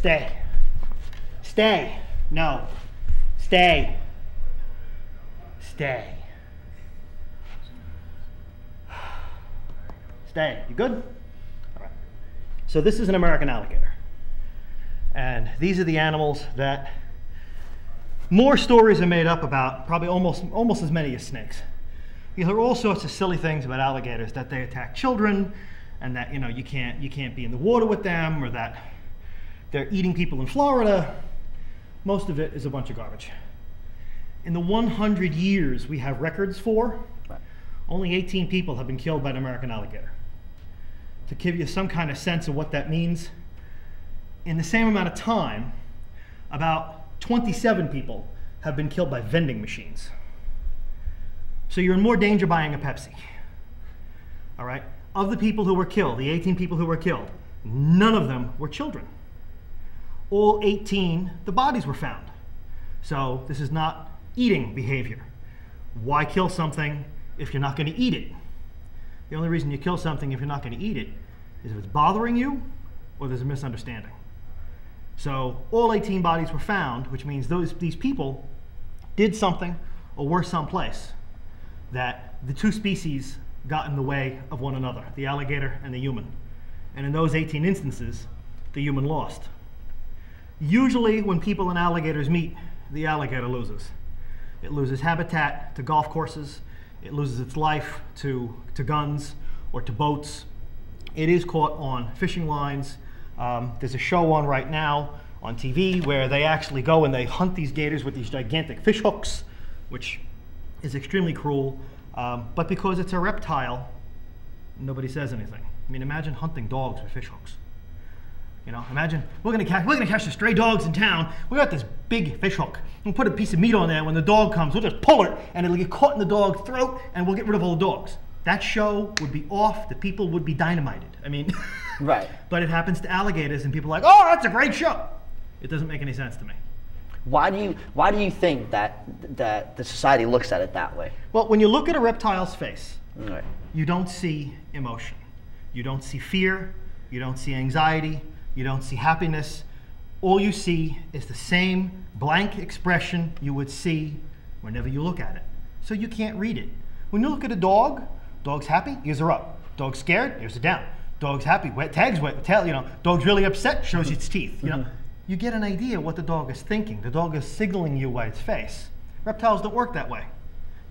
Stay. Stay. No. Stay. Stay. Stay. You good? All right. So this is an American alligator. And these are the animals that more stories are made up about, probably almost, almost as many as snakes. You hear all sorts of silly things about alligators, that they attack children, and that you know you can't you can't be in the water with them, or that they're eating people in Florida. Most of it is a bunch of garbage. In the 100 years we have records for, only 18 people have been killed by an American alligator. To give you some kind of sense of what that means, in the same amount of time, about 27 people have been killed by vending machines. So you're in more danger buying a Pepsi. All right? Of the people who were killed, the 18 people who were killed, none of them were children. All 18, the bodies were found. So this is not eating behavior. Why kill something if you're not going to eat it? The only reason you kill something if you're not going to eat it is if it's bothering you or there's a misunderstanding. So all 18 bodies were found, which means those, these people did something or were someplace that the two species got in the way of one another, the alligator and the human. And in those 18 instances, the human lost. Usually when people and alligators meet, the alligator loses. It loses habitat to golf courses, it loses its life to, to guns or to boats. It is caught on fishing lines. Um, there's a show on right now on TV where they actually go and they hunt these gators with these gigantic fish hooks, which is extremely cruel. Um, but because it's a reptile, nobody says anything. I mean, imagine hunting dogs with fish hooks. You know, imagine we're gonna catch we're gonna catch the stray dogs in town. We got this big fish hook. We'll put a piece of meat on there. When the dog comes, we'll just pull it, and it'll get caught in the dog's throat, and we'll get rid of all the dogs. That show would be off. The people would be dynamited. I mean, Right. but it happens to alligators, and people are like, oh, that's a great show. It doesn't make any sense to me. Why do you why do you think that that the society looks at it that way? Well, when you look at a reptile's face, Right. you don't see emotion. You don't see fear. You don't see anxiety. You don't see happiness. All you see is the same blank expression you would see whenever you look at it. So you can't read it. When you look at a dog, dog's happy, ears are up. Dog's scared, ears are down. Dog's happy, wet tags wet, tail, you know. Dog's really upset, shows its teeth. You know, mm-hmm. you get an idea what the dog is thinking. The dog is signaling you by its face. Reptiles don't work that way.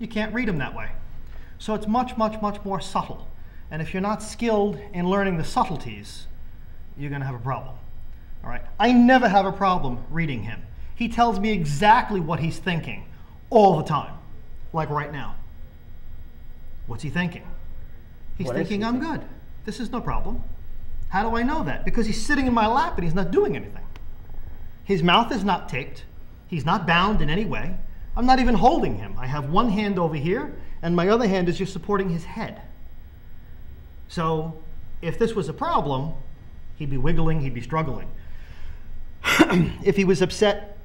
You can't read them that way. So it's much, much, much more subtle. And if you're not skilled in learning the subtleties, you're going to have a problem. All right? I never have a problem reading him. He tells me exactly what he's thinking all the time, like right now. What's he thinking? He's What thinking, he I'm good. This is no problem. How do I know that? Because he's sitting in my lap and he's not doing anything. His mouth is not taped. He's not bound in any way. I'm not even holding him. I have one hand over here, and my other hand is just supporting his head. So if this was a problem, he'd be wiggling, he'd be struggling. if he was upset,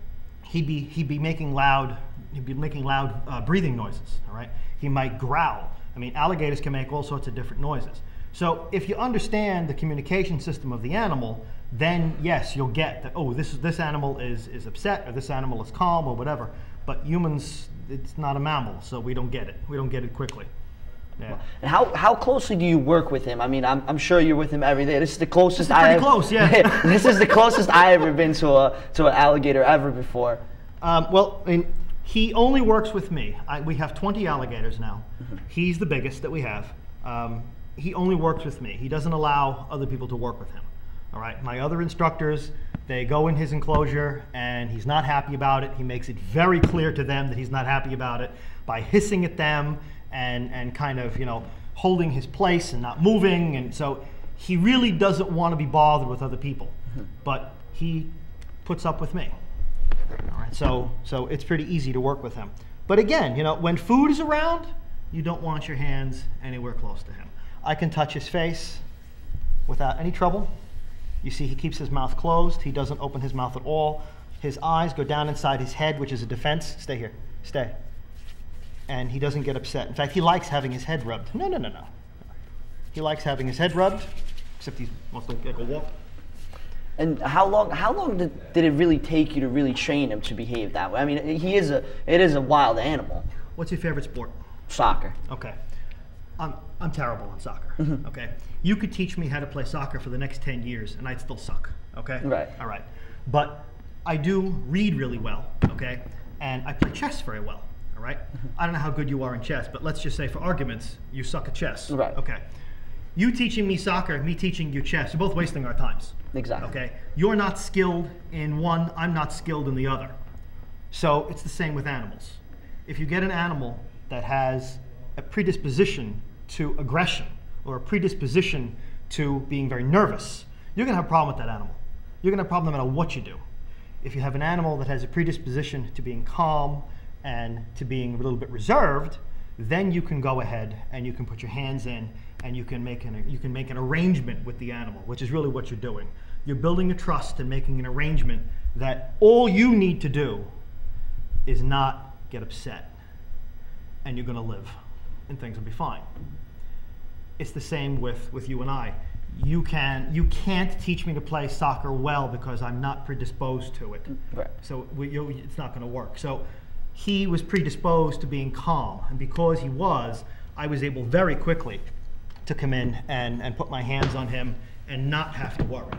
he'd be, he'd be making loud, he'd be making loud uh, breathing noises, all right? He might growl. I mean, alligators can make all sorts of different noises. So if you understand the communication system of the animal, then yes, you'll get that, oh, this, this animal is, is upset or this animal is calm or whatever. But humans, it's not a mammal, so we don't get it. We don't get it quickly. Yeah. And how, how closely do you work with him? I mean, I'm, I'm sure you're with him every day. This is the closest This is pretty I close, yeah. this is the closest I ever been to a to an alligator ever before. Um, well, I mean, he only works with me. I, we have 20 alligators now. He's the biggest that we have. Um, he only works with me. He doesn't allow other people to work with him. All right. My other instructors, they go in his enclosure and he's not happy about it. He makes it very clear to them that he's not happy about it by hissing at them and, and kind of, you know, holding his place and not moving. And so he really doesn't want to be bothered with other people. But he puts up with me. All right, so so it's pretty easy to work with him. But again, you know, when food is around, you don't want your hands anywhere close to him. I can touch his face without any trouble. You see, he keeps his mouth closed. He doesn't open his mouth at all. His eyes go down inside his head, which is a defense. Stay here. Stay. And he doesn't get upset. In fact, he likes having his head rubbed. No, no, no, no. He likes having his head rubbed, except he wants to like a walk. And how long? How long did, did it really take you to really train him to behave that way? I mean, he is a it is a wild animal. What's your favorite sport? Soccer. Okay. I'm, I'm terrible on soccer. Mm-hmm. Okay. You could teach me how to play soccer for the next 10 years and I'd still suck. Okay. Right. All right. But I do read really well. Okay. And I play chess very well. All right? I don't know how good you are in chess, but let's just say for arguments, you suck at chess. Right. Okay. You teaching me soccer, me teaching you chess, we're both wasting our times. Exactly. Okay. You're not skilled in one, I'm not skilled in the other. So it's the same with animals. If you get an animal that has a predisposition to aggression or a predisposition to being very nervous, you're going to have a problem with that animal. You're going to have a problem no matter what you do. If you have an animal that has a predisposition to being calm and to being a little bit reserved, then you can go ahead and you can put your hands in and you can make an you can make an arrangement with the animal, which is really what you're doing. You're building a trust and making an arrangement that all you need to do is not get upset and you're going to live and things will be fine. It's the same with, with you and I. You can you can't teach me to play soccer well because I'm not predisposed to it. Right. So we, you, it's not going to work. So he was predisposed to being calm, and because he was, I was able very quickly to come in and, and put my hands on him and not have to worry.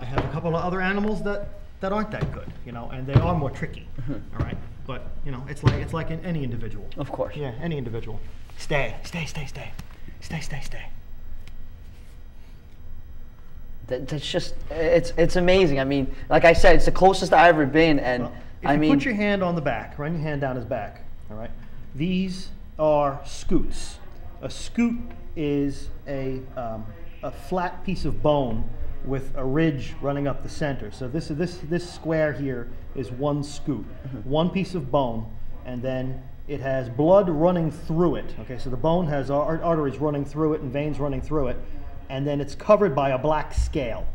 I have a couple of other animals that, that aren't that good, you know, and they are more tricky. Mm-hmm. all right, but you know, it's like it's like in any individual. Of course. Yeah, any individual. Stay, stay, stay, stay, stay, stay, stay. That, that's just it's it's amazing. I mean, like I said, it's the closest I've ever been, and Well, if I you mean, put your hand on the back, run your hand down his back. All right. These are scutes. A scute is a um, a flat piece of bone with a ridge running up the center. So this this this square here is one scute, one piece of bone, and then it has blood running through it. Okay, so the bone has ar- arteries running through it and veins running through it, and then it's covered by a black scale.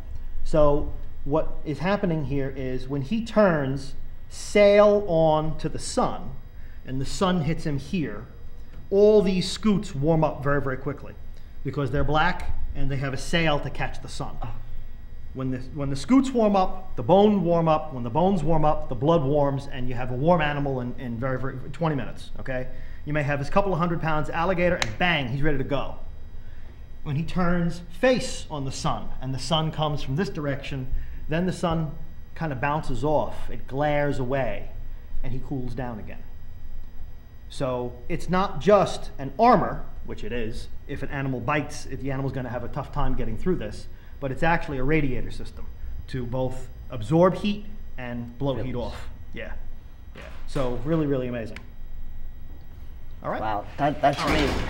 So what is happening here is when he turns sail on to the sun, and the sun hits him here, all these scutes warm up very, very quickly because they're black and they have a sail to catch the sun. When the, when the scutes warm up, the bone warm up. When the bones warm up, the blood warms, and you have a warm animal in, in very, very 20 minutes. Okay, you may have this couple of hundred pounds alligator, and bang, he's ready to go when he turns face on the sun and the sun comes from this direction, then the sun kind of bounces off, it glares away, and he cools down again. So it's not just an armor, which it is. If an animal bites, if the animal's going to have a tough time getting through this, but it's actually a radiator system to both absorb heat and blow heat off. Yeah. Yeah. So really, really amazing. All right. wow, that, that's amazing.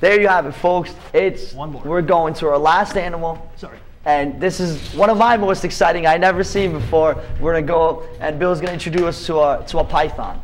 There you have it, folks. It's One more. we're going to our last animal. Sorry. And this is one of my most exciting I never seen before. We're gonna go and Bill's gonna introduce us to a to a python.